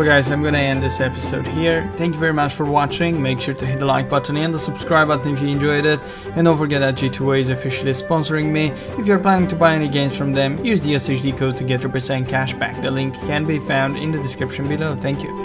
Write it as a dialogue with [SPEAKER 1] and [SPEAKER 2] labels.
[SPEAKER 1] Well guys, I'm gonna end this episode here. Thank you very much for watching. Make sure to hit the like button and the subscribe button if you enjoyed it. And don't forget that G2A is officially sponsoring me. If you're planning to buy any games from them, use the SHD code to get your percent cash back. The link can be found in the description below. Thank you.